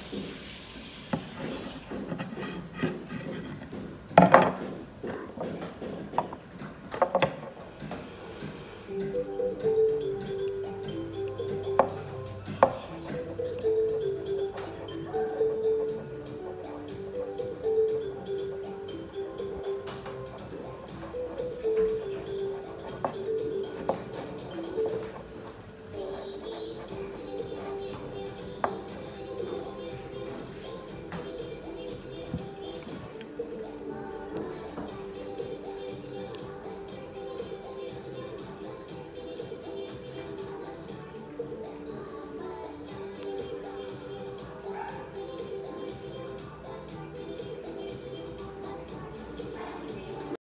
Yeah.